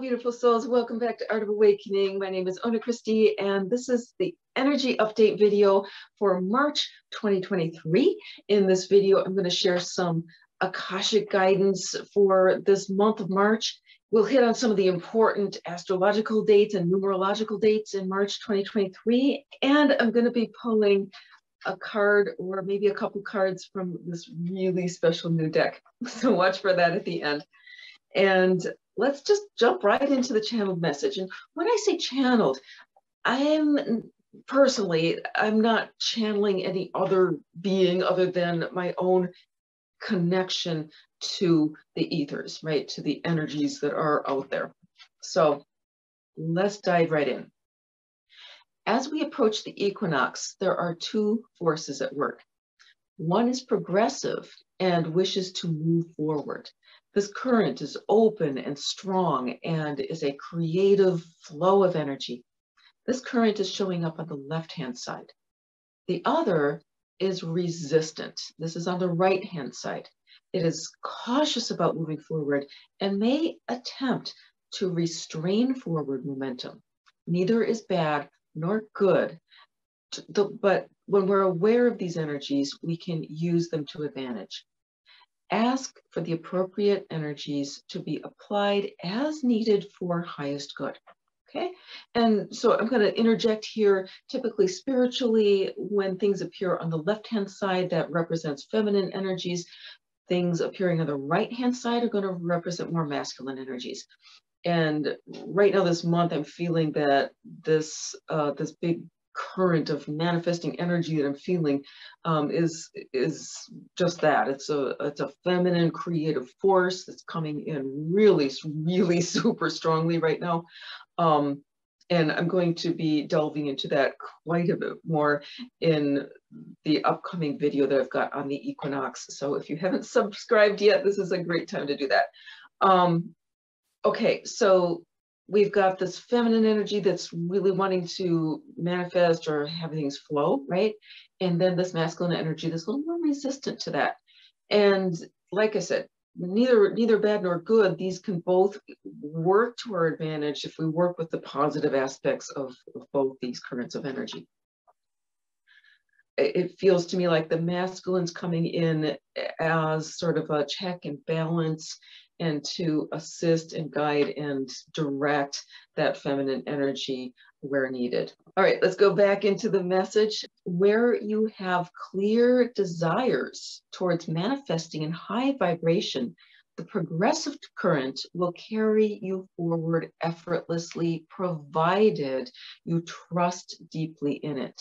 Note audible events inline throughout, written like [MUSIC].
Beautiful souls. Welcome back to Art of Awakening. My name is Ona Christie, and this is the energy update video for March 2023. In this video, I'm going to share some Akashic guidance for this month of March. We'll hit on some of the important astrological dates and numerological dates in March 2023, and I'm going to be pulling a card or maybe a couple cards from this really special new deck. [LAUGHS] So watch for that at the end. And let's just jump right into the channeled message. And when I say channeled, I'm personally, I'm not channeling any other being other than my own connection to the ethers, right? To the energies that are out there. So let's dive right in. As we approach the equinox, there are two forces at work. One is progressive and wishes to move forward. This current is open and strong and is a creative flow of energy. This current is showing up on the left-hand side. The other is resistant. This is on the right-hand side. It is cautious about moving forward and may attempt to restrain forward momentum. Neither is bad nor good, but when we're aware of these energies, we can use them to advantage ask for the appropriate energies to be applied as needed for highest good. Okay, and so I'm going to interject here. Typically, spiritually, when things appear on the left hand side, that represents feminine energies. Things appearing on the right hand side are going to represent more masculine energies. And right now, this month, I'm feeling that this uh, this big current of manifesting energy that I'm feeling um, is is just that. It's a it's a feminine creative force that's coming in really really [LAUGHS] super strongly right now. Um, and I'm going to be delving into that quite a bit more in the upcoming video that I've got on the equinox. So if you haven't [LAUGHS] subscribed yet, this is a great time to do that. Um, okay, so we've got this feminine energy that's really wanting to manifest or have things flow, right? And then this masculine energy that's a little more resistant to that. And like I said, neither neither bad nor good. These can both work to our advantage if we work with the positive aspects of, of both these currents of energy. It feels to me like the masculine's coming in as sort of a check and balance and to assist and guide and direct that feminine energy where needed. All right, let's go back into the message. Where you have clear desires towards manifesting in high vibration, the progressive current will carry you forward effortlessly, provided you trust deeply in it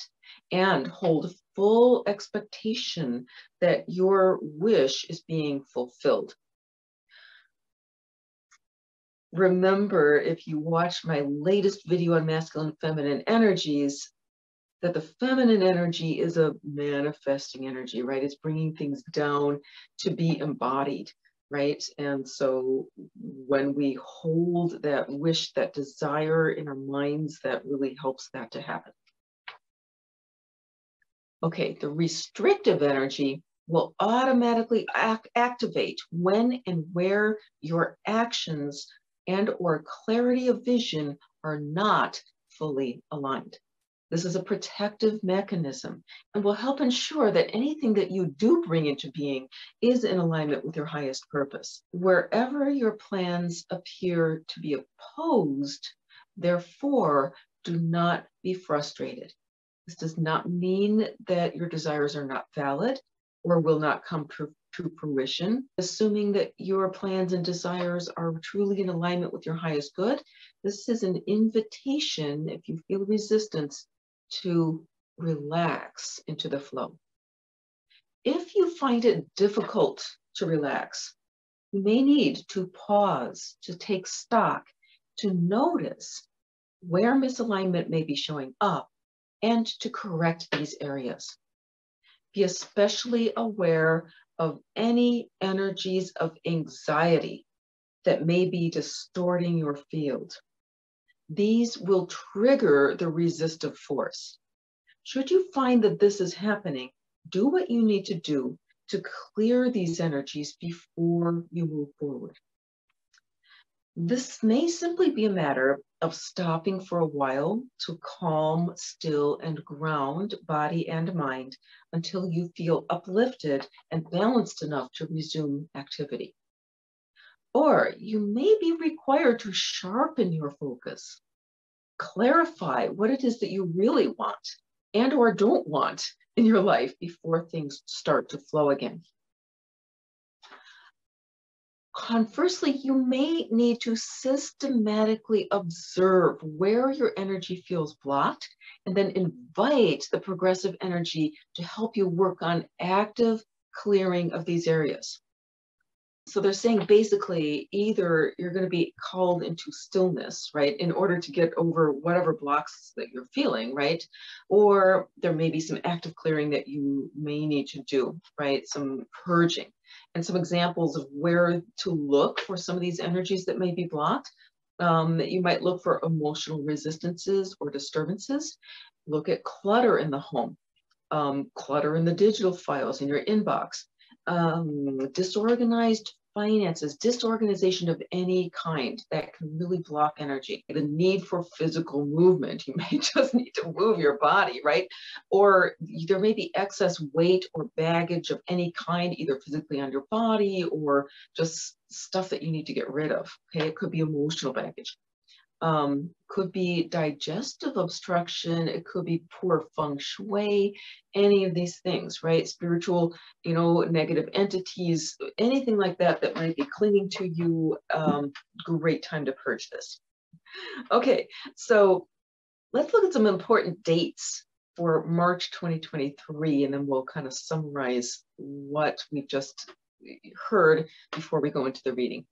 and hold full expectation that your wish is being fulfilled remember if you watch my latest video on masculine and feminine energies, that the feminine energy is a manifesting energy, right? It's bringing things down to be embodied, right? And so when we hold that wish, that desire in our minds, that really helps that to happen. Okay, the restrictive energy will automatically act activate when and where your actions and or clarity of vision are not fully aligned. This is a protective mechanism and will help ensure that anything that you do bring into being is in alignment with your highest purpose. Wherever your plans appear to be opposed, therefore, do not be frustrated. This does not mean that your desires are not valid or will not come to to fruition, assuming that your plans and desires are truly in alignment with your highest good. This is an invitation, if you feel resistance, to relax into the flow. If you find it difficult to relax, you may need to pause, to take stock, to notice where misalignment may be showing up, and to correct these areas. Be especially aware of any energies of anxiety that may be distorting your field. These will trigger the resistive force. Should you find that this is happening, do what you need to do to clear these energies before you move forward. This may simply be a matter of stopping for a while to calm, still, and ground body and mind until you feel uplifted and balanced enough to resume activity. Or you may be required to sharpen your focus, clarify what it is that you really want and or don't want in your life before things start to flow again. Conversely, you may need to systematically observe where your energy feels blocked and then invite the progressive energy to help you work on active clearing of these areas. So they're saying basically either you're going to be called into stillness, right, in order to get over whatever blocks that you're feeling, right? Or there may be some active clearing that you may need to do, right? Some purging. And some examples of where to look for some of these energies that may be blocked. Um, you might look for emotional resistances or disturbances. Look at clutter in the home, um, clutter in the digital files in your inbox um, disorganized finances, disorganization of any kind that can really block energy. The need for physical movement. [LAUGHS] You may just need to move your body, right? Or there may be excess weight or baggage of any kind, either physically on your body or just stuff that you need to get rid of. Okay, it could be emotional baggage um, could be digestive obstruction, it could be poor feng shui, any of these things, right? Spiritual, you know, negative entities, anything like that that might be clinging to you. Um, great time to purge this. Okay, so let's look at some important dates for March 2023, and then we'll kind of summarize what we've just heard before we go into the reading.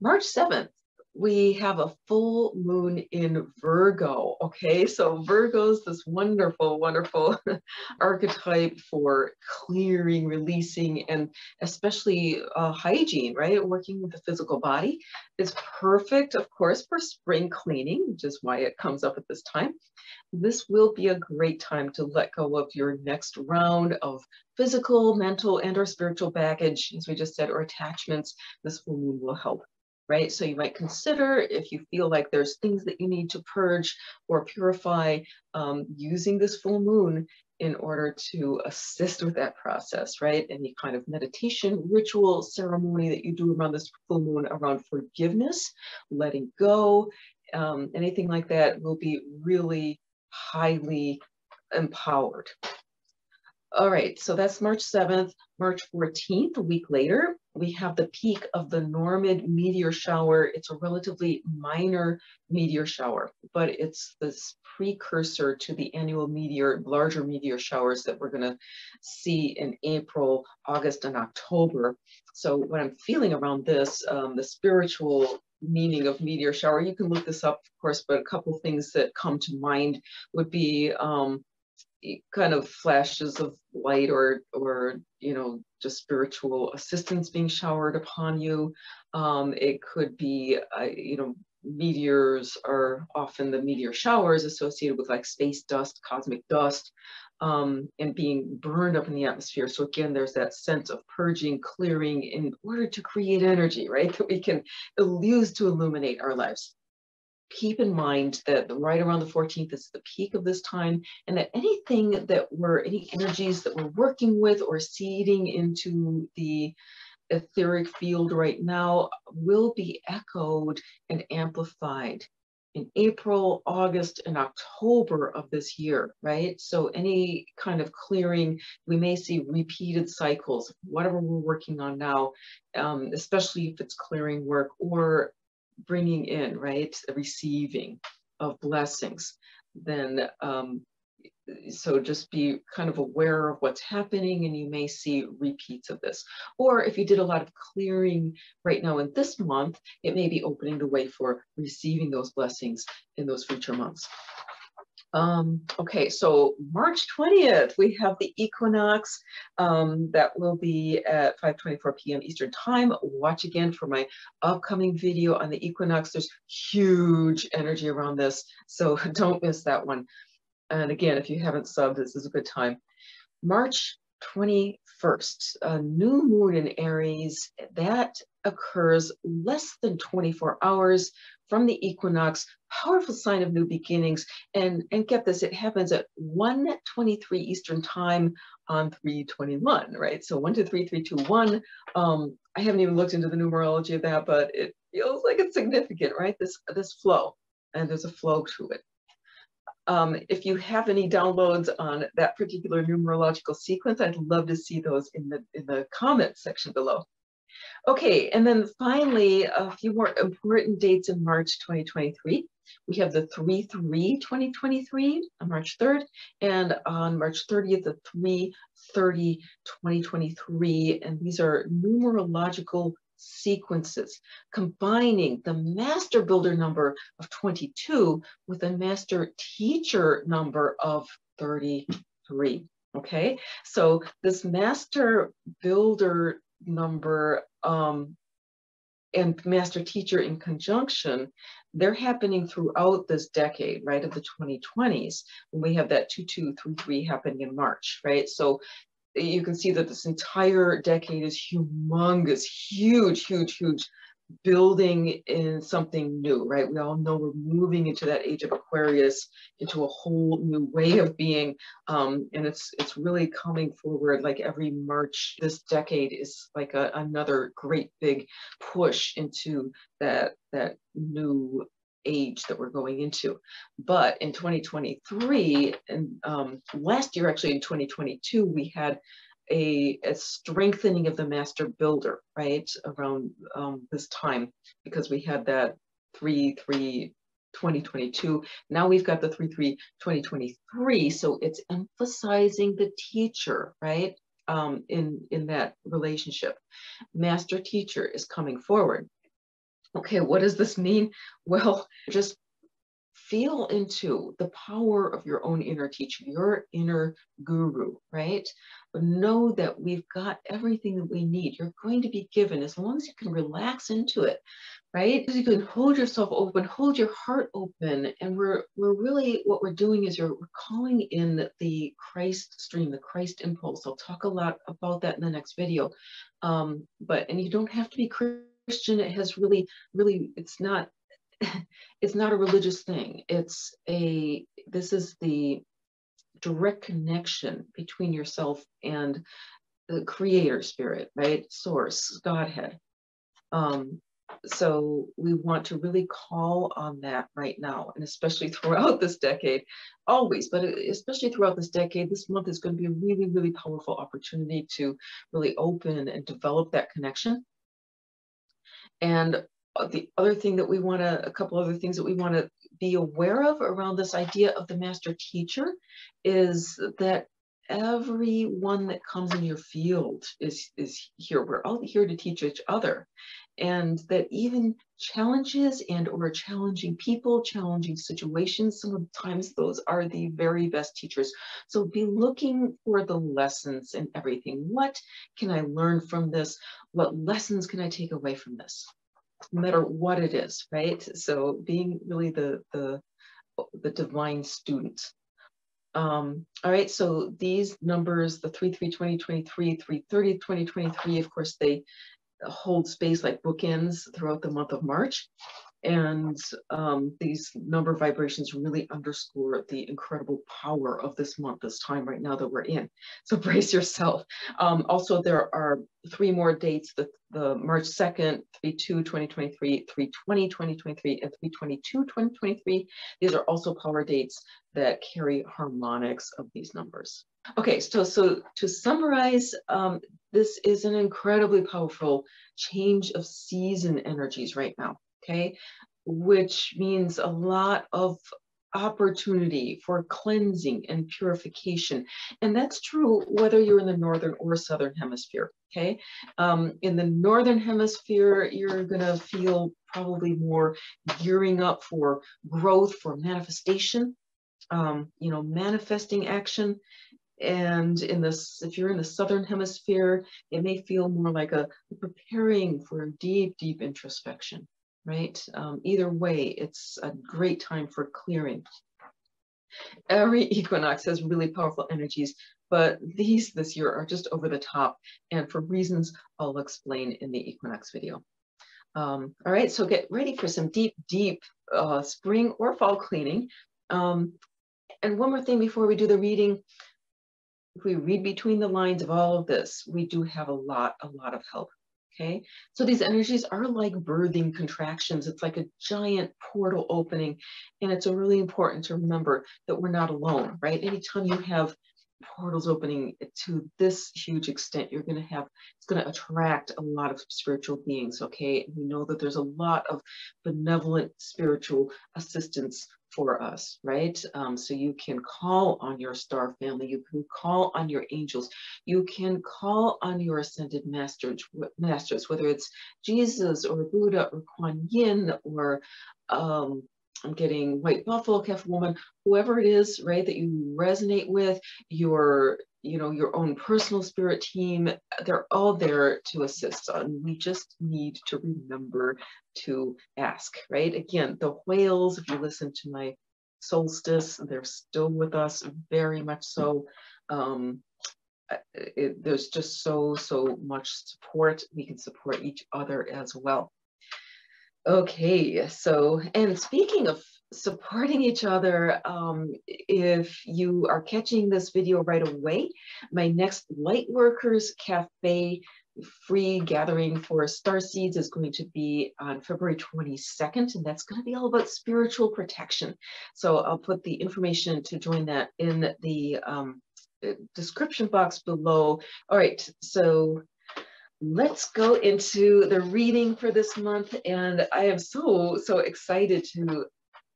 March 7th we have a full moon in Virgo. Okay, so Virgo's this wonderful, wonderful [LAUGHS] archetype for clearing, releasing, and especially uh, hygiene, right? Working with the physical body. is perfect, of course, for spring cleaning, which is why it comes up at this time. This will be a great time to let go of your next round of physical, mental, and or spiritual baggage, as we just said, or attachments. This full moon will help right? So you might consider if you feel like there's things that you need to purge or purify um, using this full moon in order to assist with that process, right? Any kind of meditation, ritual, ceremony that you do around this full moon around forgiveness, letting go, um, anything like that will be really highly empowered. All right, so that's March 7th. March 14th, a week later, we have the peak of the Normid meteor shower. It's a relatively minor meteor shower, but it's this precursor to the annual meteor, larger meteor showers that we're gonna see in April, August, and October. So what I'm feeling around this, um, the spiritual meaning of meteor shower, you can look this up, of course, but a couple things that come to mind would be um, kind of flashes of light or or you know just spiritual assistance being showered upon you. Um, it could be uh, you know meteors are often the meteor showers associated with like space dust cosmic dust um, and being burned up in the atmosphere. So again there's that sense of purging clearing in order to create energy right [LAUGHS] that we can use to illuminate our lives keep in mind that right around the 14th is the peak of this time and that anything that we're, any energies that we're working with or seeding into the etheric field right now will be echoed and amplified in April, August, and October of this year, right? So any kind of clearing, we may see repeated cycles, whatever we're working on now, um, especially if it's clearing work or bringing in, right, receiving of blessings, then um, so just be kind of aware of what's happening and you may see repeats of this. Or if you did a lot of clearing right now in this month, it may be opening the way for receiving those blessings in those future months. Um, okay, so March 20th, we have the equinox um, that will be at 5.24 p.m. Eastern time. Watch again for my upcoming video on the equinox. There's huge energy around this, so [LAUGHS] don't miss that one. And again, if you haven't subbed, this is a good time. March 21st, a new moon in Aries, that occurs less than 24 hours from the equinox, powerful sign of new beginnings. And, and get this, it happens at 1.23 Eastern time on 321, right? So 1 to 3, 3, 2, 1. Um, I haven't even looked into the numerology of that, but it feels like it's significant, right? This, this flow, and there's a flow to it. Um, if you have any downloads on that particular numerological sequence, I'd love to see those in the, in the comments section below. Okay, and then finally, a few more important dates in March 2023. We have the 3-3-2023 on March 3rd, and on March 30th, the 3-30-2023, and these are numerological sequences, combining the master builder number of 22 with a master teacher number of 33. Okay, so this master builder number um, and master teacher in conjunction, they're happening throughout this decade, right, of the 2020s, when we have that 2233 happening in March, right? So you can see that this entire decade is humongous, huge, huge, huge building in something new, right? We all know we're moving into that age of Aquarius, into a whole new way of being. Um, and it's it's really coming forward like every March, this decade is like a, another great big push into that, that new age that we're going into. But in 2023, and um, last year, actually in 2022, we had a, a, strengthening of the master builder, right, around um, this time, because we had that 3 3 2022. Now we've got the 3 3 2023. So it's emphasizing the teacher, right, um, in, in that relationship. Master teacher is coming forward okay, what does this mean? Well, just feel into the power of your own inner teacher, your inner guru, right? But know that we've got everything that we need. You're going to be given as long as you can relax into it, right? As you can hold yourself open, hold your heart open. And we're we're really what we're doing is you're we're calling in the Christ stream, the Christ impulse. I'll talk a lot about that in the next video. Um, but and you don't have to be Christian. It has really, really, it's not [LAUGHS] it's not a religious thing. It's a, this is the direct connection between yourself and the creator spirit, right? Source, Godhead. Um, so we want to really call on that right now, and especially [LAUGHS] throughout this decade, always, but especially throughout this decade, this month is going to be a really, really powerful opportunity to really open and develop that connection. And Uh, the other thing that we want to, a couple other things that we want to be aware of around this idea of the master teacher is that everyone that comes in your field is, is here. We're all here to teach each other. And that even challenges and or challenging people, challenging situations, sometimes those are the very best teachers. So be looking for the lessons in everything. What can I learn from this? What lessons can I take away from this? No matter what it is, right? So being really the the the divine student. Um, all right, so these numbers, the 3 3 2023, 330 2023, of course, they hold space like bookends throughout the month of March. And um, these number vibrations really underscore the incredible power of this month, this time right now that we're in. So [LAUGHS] brace yourself. Um, also, there are three more dates, the, the March 2nd, 3-2, 2023, 320, 2023, and 322, 2023. These are also power dates that carry harmonics of these numbers. Okay, so, so to summarize, um, this is an incredibly powerful change of season energies right now okay? Which means a lot of opportunity for cleansing and purification. And that's true whether you're in the Northern or Southern hemisphere, okay? Um, in the Northern hemisphere, you're gonna feel probably more gearing up for growth, for manifestation, um, you know, manifesting action. And in this, if you're in the Southern hemisphere, it may feel more like a preparing for a deep, deep introspection right? Um, either way, it's a great time for clearing. Every [LAUGHS] equinox has really powerful energies, but these this year are just over the top and for reasons I'll explain in the equinox video. Um, all right, so get ready for some deep, deep uh, spring or fall cleaning. Um, and one more thing before we do the reading, if we read between the lines of all of this, we do have a lot, a lot of help. Okay, so these energies are like birthing contractions. It's like a giant portal opening. And it's really important to remember that we're not alone, right? Anytime you have portals opening to this huge extent, you're going to have, it's going to attract a lot of spiritual beings, okay? We know that there's a lot of benevolent spiritual assistance for us, right? Um, so you can call on your star family, you can call on your angels, you can call on your ascended masters, masters whether it's Jesus or Buddha or Kuan Yin or um, I'm getting white buffalo, calf woman, whoever it is, right, that you resonate with, your, you know, your own personal spirit team, they're all there to assist. And we just need to remember to ask, right? Again, the whales, if you listen to my solstice, they're still with us, very much so. Um, it, there's just so, so much support. We can support each other as well. Okay, so, and speaking of supporting each other, um, if you are catching this video right away, my next Lightworkers Cafe free gathering for star seeds is going to be on February 22nd, and that's going to be all about spiritual protection. So I'll put the information to join that in the um, description box below. All right, so let's go into the reading for this month. And I am so, so excited to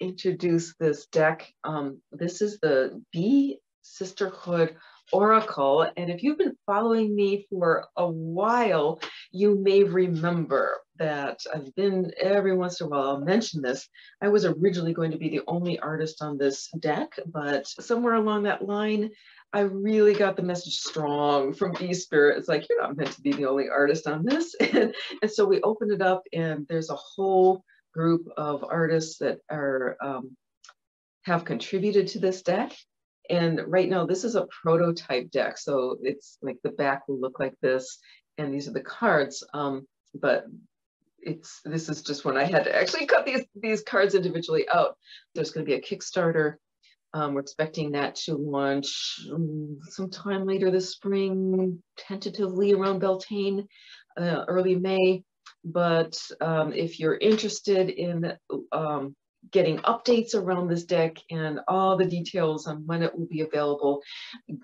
introduce this deck. Um, this is the Bee Sisterhood Oracle. And if you've been following me for a while, you may remember that I've been every once in a while, I'll mention this. I was originally going to be the only artist on this deck, but somewhere along that line, I really got the message strong from Bee Spirit. It's like, you're not meant to be the only artist on this. [LAUGHS] and, and so we opened it up and there's a whole group of artists that are um, have contributed to this deck. And right now, this is a prototype deck. So it's like the back will look like this. And these are the cards. Um, but it's this is just when I had to actually cut these, these cards individually out. There's going to be a Kickstarter um, we're expecting that to launch um, sometime later this spring, tentatively around Beltane, uh, early May. But um, if you're interested in um, getting updates around this deck and all the details on when it will be available,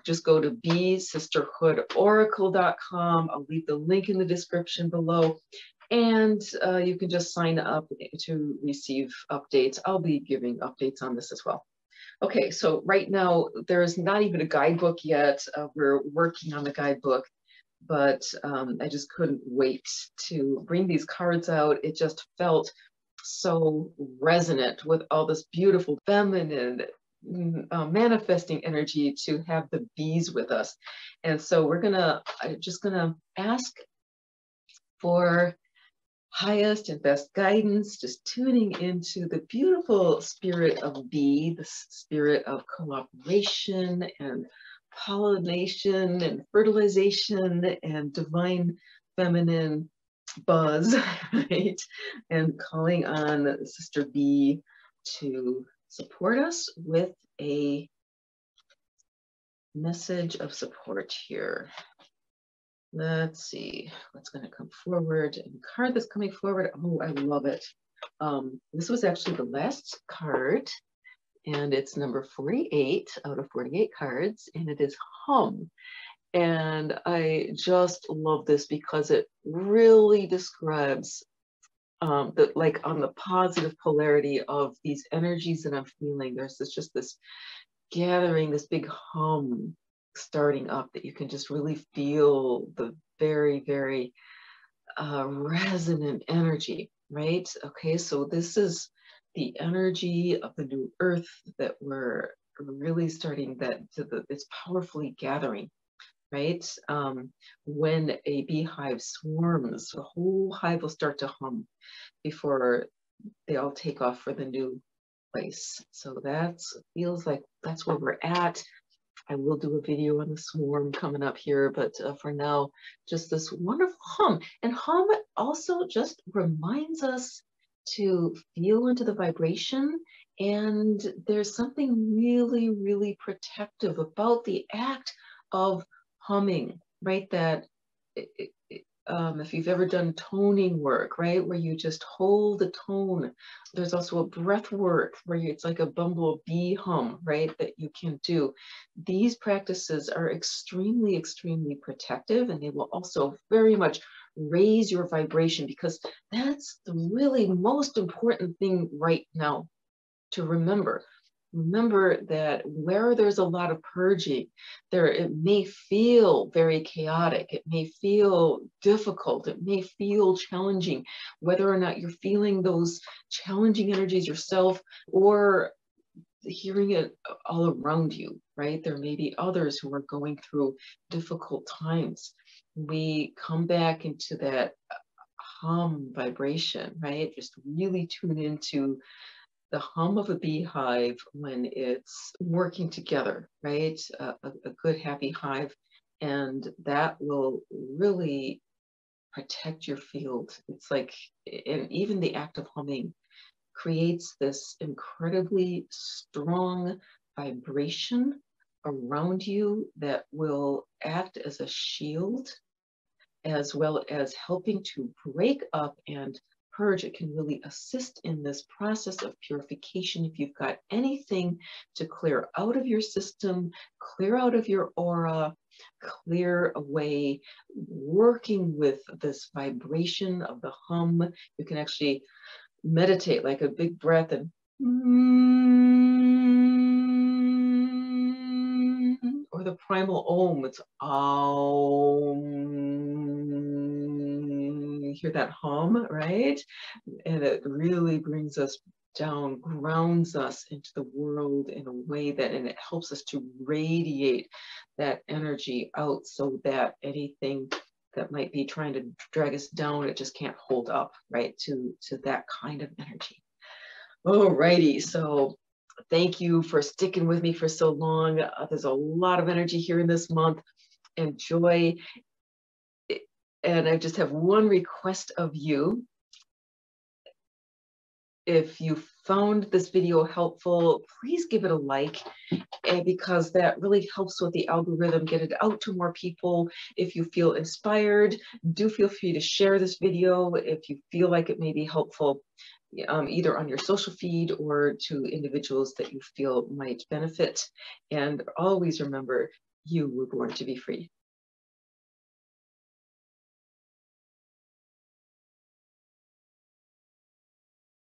just go to beesisterhoodoracle.com. I'll leave the link in the description below. And uh, you can just sign up to receive updates. I'll be giving updates on this as well. Okay, so right now there's not even a guidebook yet. Uh, we're working on the guidebook, but um, I just couldn't wait to bring these cards out. It just felt so resonant with all this beautiful feminine mm, uh, manifesting energy to have the bees with us. And so we're gonna, I'm just gonna ask for highest and best guidance, just tuning into the beautiful spirit of bee, the spirit of cooperation and pollination and fertilization and divine feminine buzz, [LAUGHS] right? And calling on Sister Bee to support us with a message of support here. Let's see what's going to come forward. And the card that's coming forward, oh, I love it. Um, this was actually the last card, and it's number 48 out of 48 cards, and it is Hum. And I just love this because it really describes um, the, like on the positive polarity of these energies that I'm feeling. There's this, just this gathering, this big hum starting up that you can just really feel the very, very uh, resonant energy, right? Okay, so this is the energy of the new earth that we're really starting that to the, it's powerfully gathering, right? Um, when a beehive swarms, the whole hive will start to hum before they all take off for the new place. So that feels like that's where we're at. I will do a video on the swarm coming up here, but uh, for now, just this wonderful hum. And hum also just reminds us to feel into the vibration. And there's something really, really protective about the act of humming, right? That it, um, if you've ever done toning work, right, where you just hold the tone. There's also a breath work where you, it's like a bumblebee hum, right, that you can do. These practices are extremely, extremely protective, and they will also very much raise your vibration because that's the really most important thing right now to remember remember that where there's a lot of purging, there it may feel very chaotic, it may feel difficult, it may feel challenging, whether or not you're feeling those challenging energies yourself or hearing it all around you, right? There may be others who are going through difficult times. We come back into that uh, hum vibration, right? Just really tune into the hum of a beehive when it's working together, right? a, a good happy hive. And that will really protect your field. It's like, and even the act of humming creates this incredibly strong vibration around you that will act as a shield, as well as helping to break up and purge, it can really assist in this process of purification. If you've got anything to clear out of your system, clear out of your aura, clear away, working with this vibration of the hum, you can actually meditate like a big breath and or the primal om, it's om hear that hum, right? And it really brings us down, grounds us into the world in a way that, and it helps us to radiate that energy out so that anything that might be trying to drag us down, it just can't hold up, right, to, to that kind of energy. Alrighty, so thank you for sticking with me for so long. Uh, there's a lot of energy here in this month. Enjoy and I just have one request of you. If you found this video helpful, please give it a like eh, because that really helps with the algorithm, get it out to more people. If you feel inspired, do feel free to share this video if you feel like it may be helpful, um, either on your social feed or to individuals that you feel might benefit. And always remember, you were born to be free.